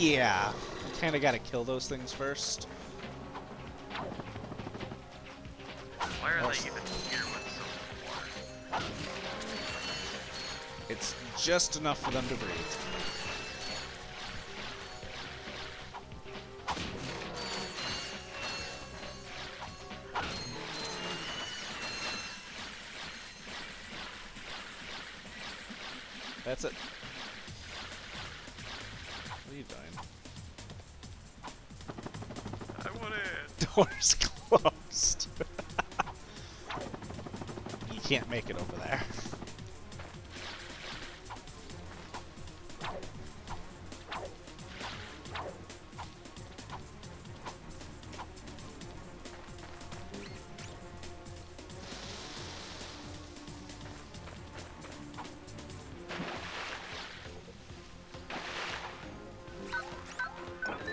Yeah, kind of got to kill those things first. Why are they even here with so? It's just enough for them to breathe.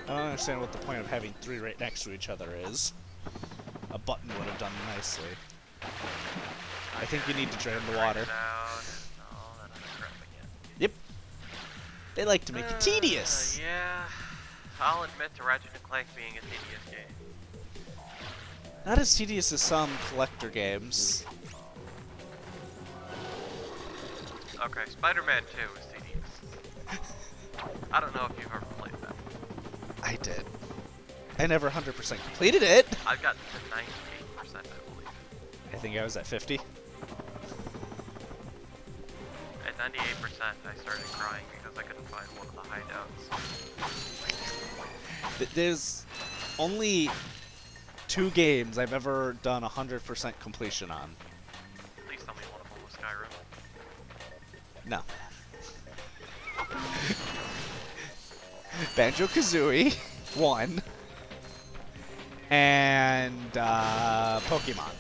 I don't understand what the point of having three right next to each other is. A button would have done nicely. I think you need to drain the water. Down. That other crap again. Yep. They like to make it Uh, tedious. Yeah. I'll admit to Ratchet and Clank being a tedious game. Not as tedious as some collector games. Okay, Spider-Man 2 is tedious. I don't know if you've that. I did. I never 100% completed it. I've gotten to 98%, I believe. I think I was at 50. At 98%, I started crying because I couldn't find one of the hideouts. Th- There's only two games I've ever done 100% completion on. Please tell me one of them was Skyrim. No. Banjo Kazooie, one. And uh, Pokemon.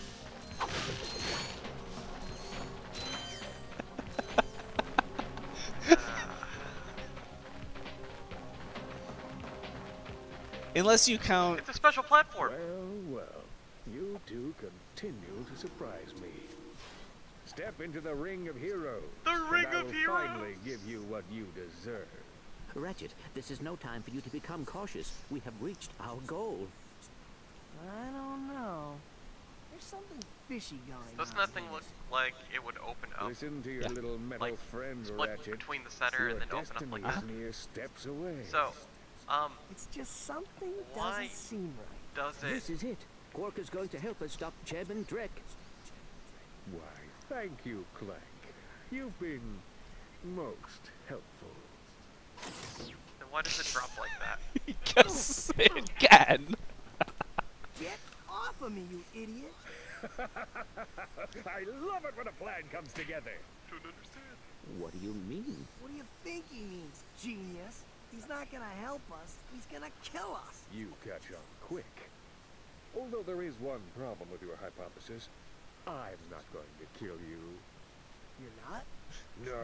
Unless you count. It's a special platform! Well, well, you two continue to surprise me. Step into the ring of heroes. The and Ring I of will Heroes! finally give you what you deserve. Ratchet, this is no time for you to become cautious. We have reached our goal. I don't know. There's something fishy going Doesn't on. that thing look like it would open up? Listen to your Yeah. little metal Like, friend, split Ratchet. between the center your and then open up destiny like that. is mere steps away. So, um, It's just something Why- doesn't seem right. Does it... This is it. Quark is going to help us stop Chairman Drek. Why, thank you, Clank. You've been most helpful. Then why does it drop like that? Because it can. Get off of me, you idiot! I love it when a plan comes together. Don't understand. What do you mean? What do you think he means, genius? He's not gonna help us. He's gonna kill us. You catch on quick. Although there is one problem with your hypothesis, I'm not going to kill you. You're not? No,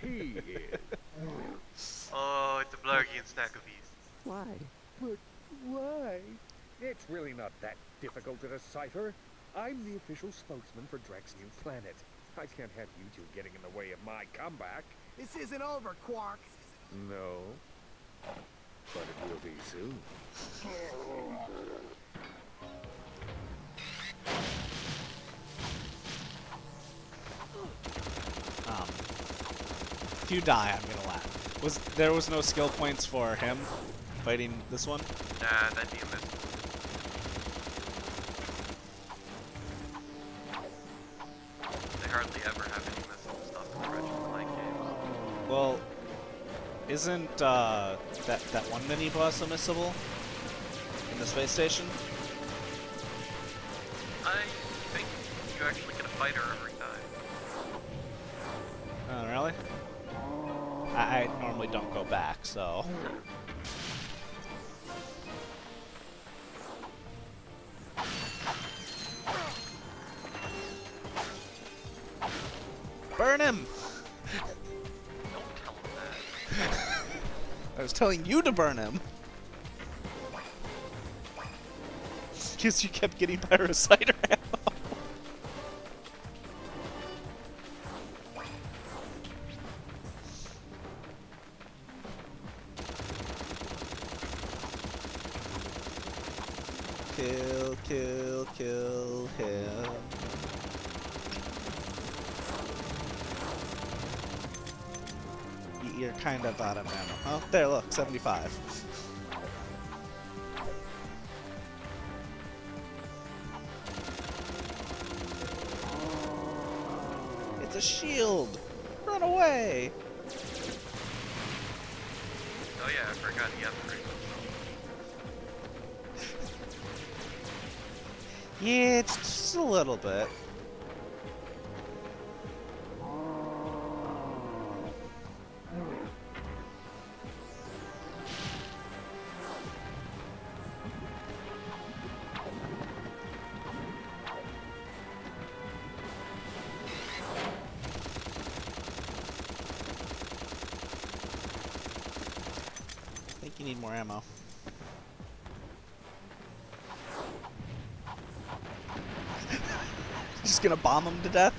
he is. Oh, it's a Blargian Snagglebeast. Why? But why? It's really not that difficult to decipher. I'm the official spokesman for Drek's new planet. I can't have you two getting in the way of my comeback. This isn't over, Quark. No. But it will be soon. if you die, I'm gonna laugh. Was there was no skill points for him fighting this one? Nah, that'd be a miss. They hardly ever have any missile stuff in the Ratchet and Clank games. Well, isn't uh, that that one mini boss a missable in the space station? I think you actually get a fighter every time. Oh, really? I, I normally don't go back, so. Burn him! I was telling you to burn him. Because you kept getting Pyrocitor ammo. Kill, kill, kill him. You're kind of out of ammo. Oh, there, look, 75. It's a shield! Run away! It's just a little bit. Bomb him to death?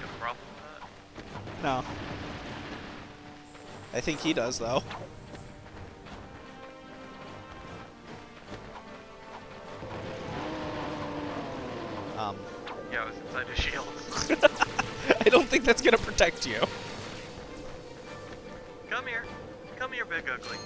You have a problem with that? No. I think he does, though. Um, Yeah, it was inside his shield. I don't think that's gonna protect you. Come here. Come here, big ugly.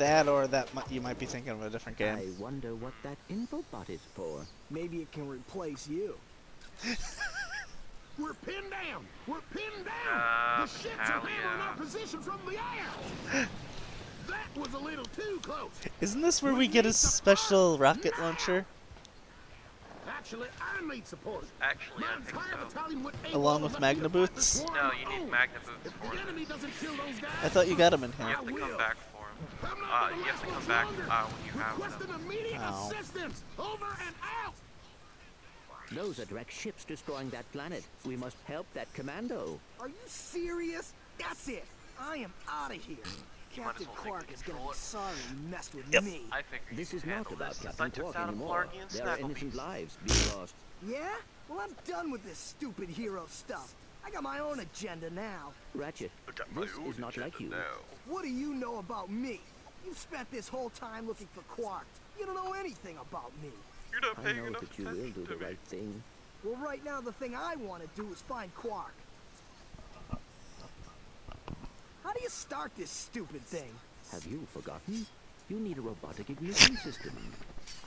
That or that mi- you might be thinking of a different game. I wonder what that info infobot is for. Maybe it can replace you. We're pinned down! We're pinned down! Uh, the ships are hell hammering yeah. our position from the air! that was a little too close! Isn't this where we get a special rocket launcher? Actually, I need support. Actually, I My think entire so. battalion went Along with and left me to Magna Boots? No, you need own. Magna Boots If for the enemy this. doesn't kill those guys, I thought you got him in You here. have to come will. back for him. I'm not Uh, you have to come back uh, when you have them. immediate assistance! Over and out! Those are Drek ships destroying that planet. We must help that commando. Are you serious? That's it. I am out of here. You might as Captain well Quark is gonna be sorry he messed with Yep. me. I figured This is not about this Captain I took Quark anymore. There are innocent lives being lost. Yeah? Well, I'm done with this stupid hero stuff. I got my own agenda now. Ratchet, this is not like you. What do you know about me? You've spent this whole time looking for Quark. You don't know anything about me. You're not I know enough that you will do the me. right thing. Well, right now, the thing I want to do is find Quark. How do you start this stupid thing? Have you forgotten? You need a robotic ignition system.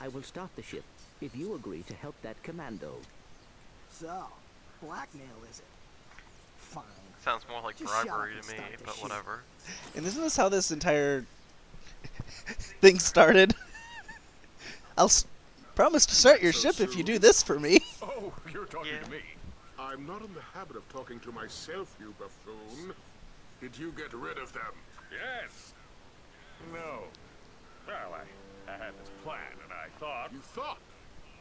I will start the ship if you agree to help that commando. So, blackmail is it? Fine. Sounds more like Just bribery to me, but shit. whatever. And this isn't this how this entire thing started? I'll s- promise to start your So ship if you do this for me. Oh, you're talking Yeah. to me. I'm not in the habit of talking to myself, you buffoon. Did you get rid of them? Yes. No. Well, I, I had this plan, and I thought. You thought.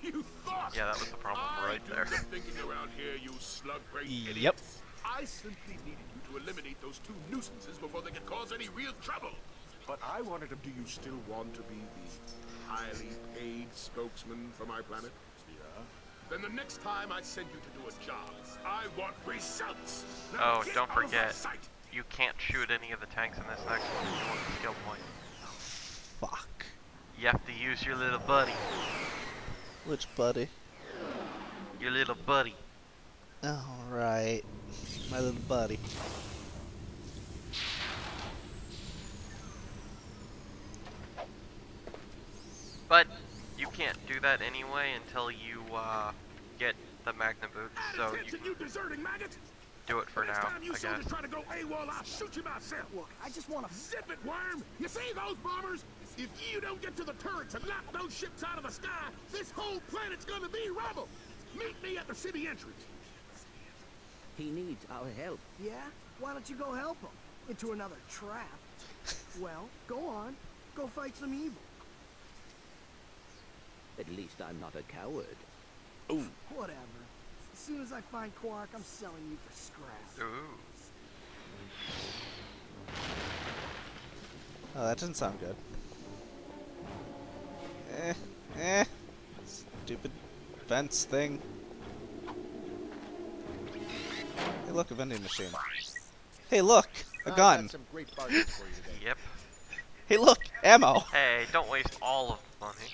You thought. Yeah, that was the problem I right there. the thinking around here, you slug-brained Yep. idiot. I simply needed you to eliminate those two nuisances before they could cause any real trouble. But I wanted them. Do you still want to be the highly paid spokesman for my planet? Yeah. Then the next time I send you to do a job, I want results. Now Oh, don't out of my forget. You can't shoot any of the tanks in this next one if you want the skill point. Fuck. You have to use your little buddy. Which buddy? Your little buddy. Alright. My little buddy. But you can't do that anyway until you uh, get the Magna Boots, so you can you deserting maggot! do it for Next now, time you I soldiers guess. try to go AWOL, I'll shoot you myself. Look, I just want to. Zip it, worm! You see those bombers? If you don't get to the turrets and knock those ships out of the sky, this whole planet's gonna be rubble! Meet me at the city entrance. He needs our help. Yeah? Why don't you go help him? into another trap. well, go on. Go fight some evil. At least I'm not a coward. Ooh. Whatever. As soon as I find Quark, I'm selling you for scrap. Ooh. Oh, that doesn't sound good. Eh, eh. Stupid fence thing. Hey, look, a vending machine. Hey, look, a I've gun. got some great for you today. Yep. Hey, look, ammo. Hey, don't waste all of the money.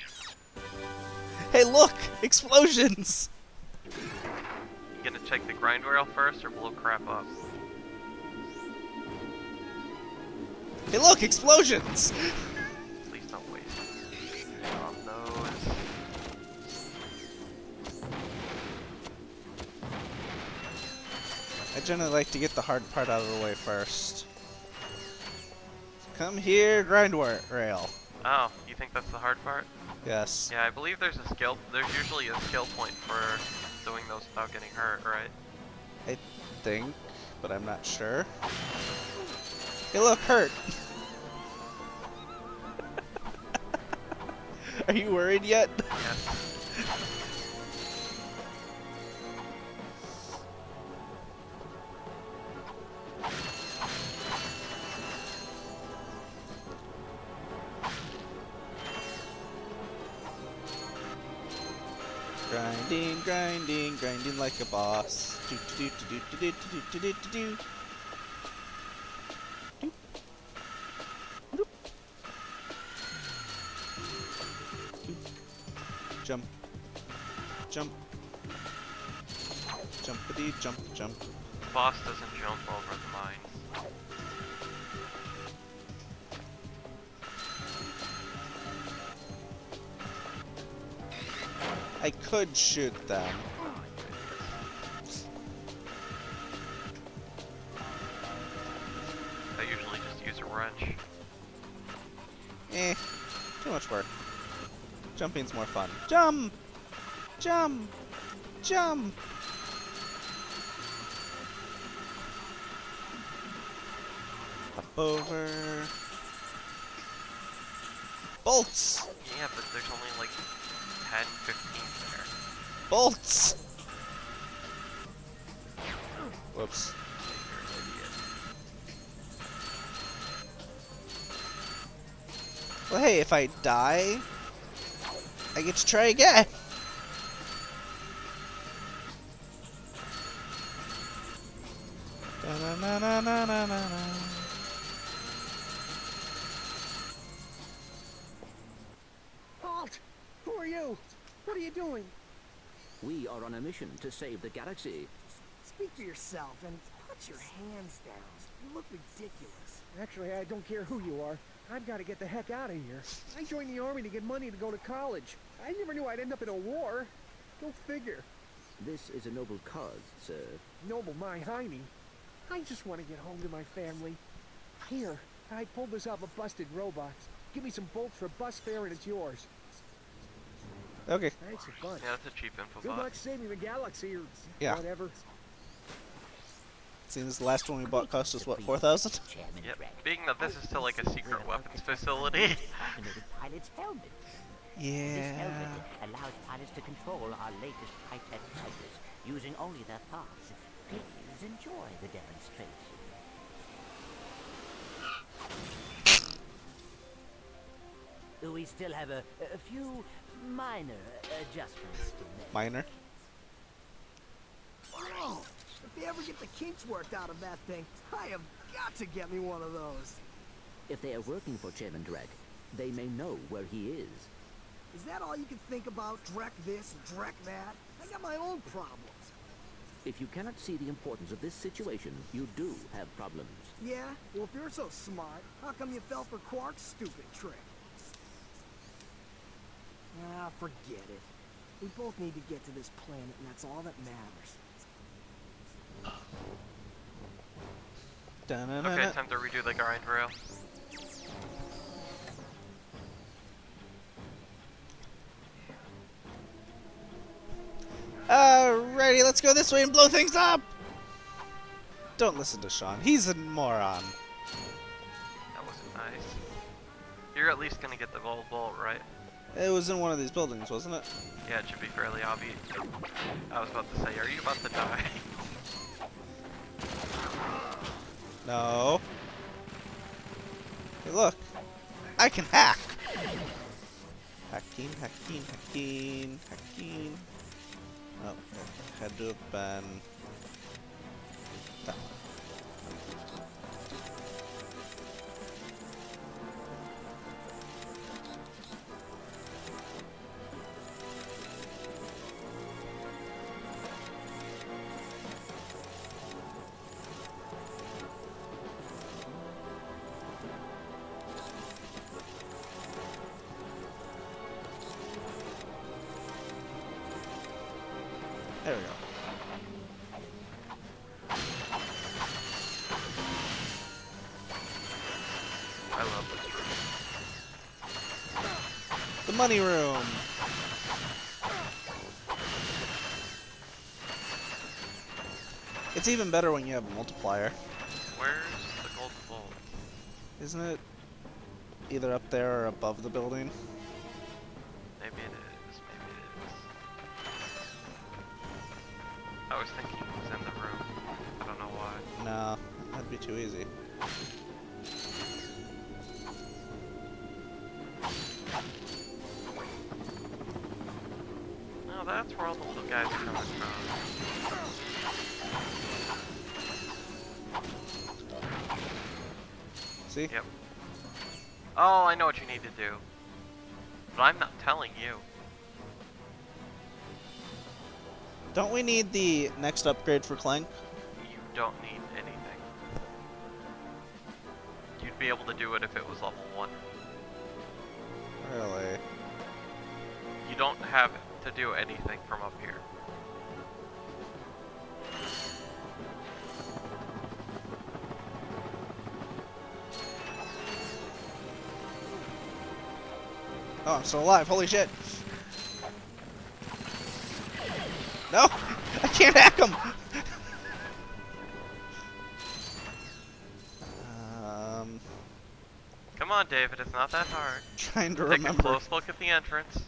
Hey, look, explosions. You gonna check the grind rail first or blow crap up? Hey, look, explosions. I generally like to get the hard part out of the way first. Come here, grind rail. Oh, you think that's the hard part? Yes. Yeah, I believe there's a skill. There's usually a skill point for doing those without getting hurt, right? I think, but I'm not sure. Hey, look, hurt. Are you worried yet? Yes. Grinding, grinding, grinding like a boss. Do do do do do do do do do do. Do. Do. Jump. Jump. Jumpity jump jump. Boss doesn't jump over the mines. I could shoot them. I usually just use a wrench. Eh, too much work. Jumping's more fun. Jump! Jump! Jump! Up over. Bolts! Yeah, but there's only like 10, 15 there. Bolts! Whoops. Well, hey, if I die, I get to try again. Da-na-na-na-na-na-na. Halt! Who are you? What are you doing? We are on a mission to save the galaxy. Speak for yourself and put your hands down. You look ridiculous. Actually, I don't care who you are. I've got to get the heck out of here. I joined the army to get money to go to college. I never knew I'd end up in a war. Go figure. This is a noble cause, sir. Noble my hiney. I just want to get home to my family. Here, I pulled this off a busted robot. Give me some bolts for a bus fare and it's yours. Okay. Thanks a bunch. Yeah, that's a cheap info Good bot. luck saving the galaxy or Yeah. whatever. Seems the last one we bought cost us what, 4,000? Yep. Being that this is still like a secret weapons facility. Automated. This Yeah. helmet allows pilots to control our latest high-tech fighters using only their parts. Please enjoy the demonstration. We still have a, a few minor adjustments to make. Minor. Whoa! If they ever get the kinks worked out of that thing, I have got to get me one of those. If they are working for Chairman Drek, they may know where he is. Is that all you can think about? Drek this, Drek that? I got my own problems. If you cannot see the importance of this situation, you do have problems. Yeah? Well, if you're so smart, how come you fell for Quark's stupid trick? Ah, forget it. We both need to get to this planet, and that's all that matters. Okay, time to redo the grind rail. Alrighty, let's go this way and blow things up! Don't listen to Sean. He's a moron. That wasn't nice. You're at least gonna get the gold bolt, right? It was in one of these buildings, wasn't it? Yeah, it should be fairly obvious. I was about to say, are you about to die? No. Hey, look. I can hack. Hacking, hacking, hacking, hacking. Oh, it had to have been that one. I love this room. The money room. It's even better when you have a multiplier, Where's the gold bolt? isn't it? Either up there or above the building. Maybe it is, maybe it is. I was thinking it was in the room. I don't know why. No, that'd be too easy. See? Yep. Oh, I know what you need to do. But I'm not telling you. Don't we need the next upgrade for Clank? You don't need anything. You'd be able to do it if it was level 1. Really? You don't have to do anything from up here. Oh, I'm still alive. Holy shit. No! I can't hack him! um, Come on, David, it's not that hard. trying to Take a remember. close look at the entrance.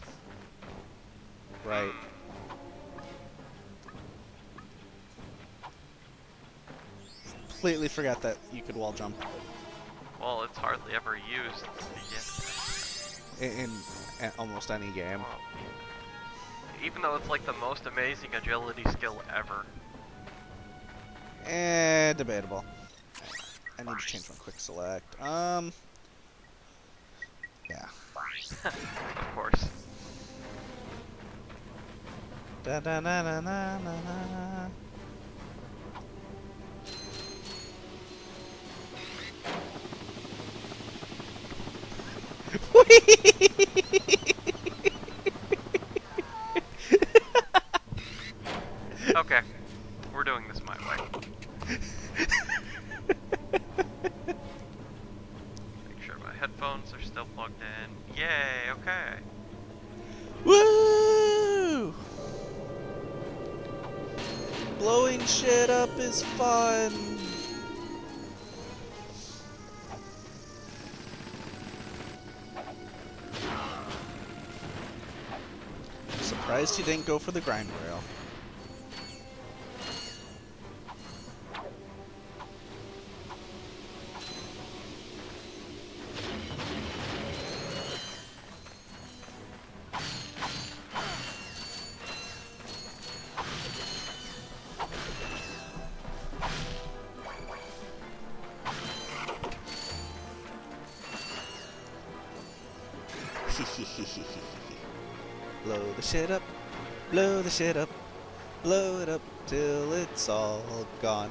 Right. Completely forgot that you could wall jump Well, it's hardly ever used. In, in almost any game. Even though it's like the most amazing agility skill ever. Eh, debatable. I need to change my quick select. Um, yeah. of course. Da da na na na na na. Okay, we're doing this my way. Make sure my headphones are still plugged in. Yay, okay. Woo! Blowing shit up is fun. Surprised he didn't go for the grind rail. Shit up, blow it up till it's all gone.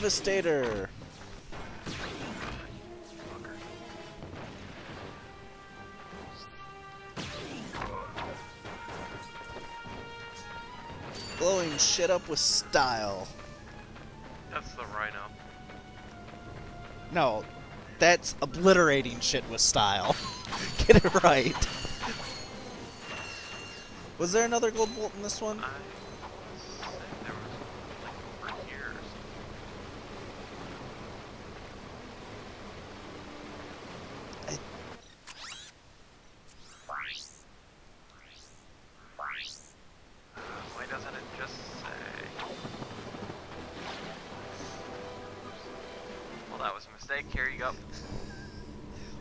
Devastator! Blowing shit up with style. That's the RYNO. No, that's obliterating shit with style. Get it right. Was there another gold bolt in this one? I go.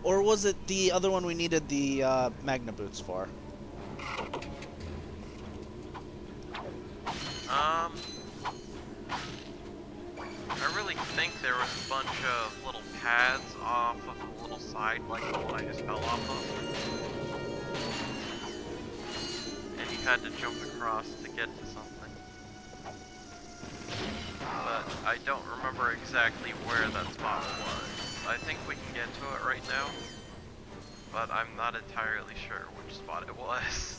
Or was it the other one we needed the uh, Magna Boots for? Um, I really think there was a bunch of little pads off of the little side, like the one I just fell off of. And you had to jump across to get to something. But I don't remember exactly where that spot was. I think we can get to it right now. But I'm not entirely sure which spot it was.